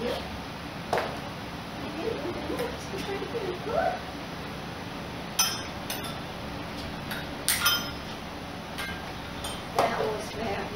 That was bad.